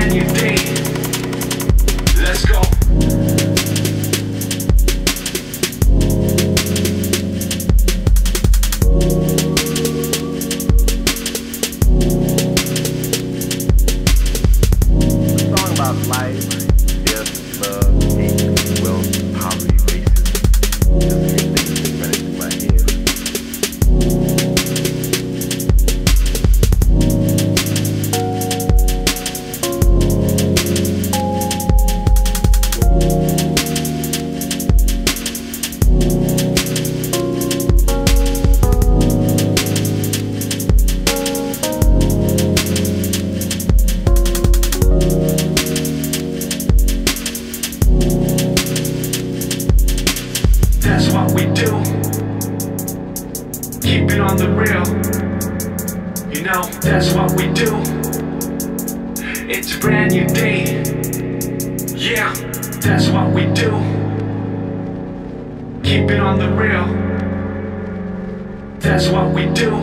than you see? We do. Keep it on the real. You know, that's what we do. It's a brand new day. Yeah, that's what we do. Keep it on the real. That's what we do.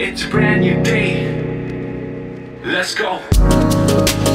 It's a brand new day. Let's go.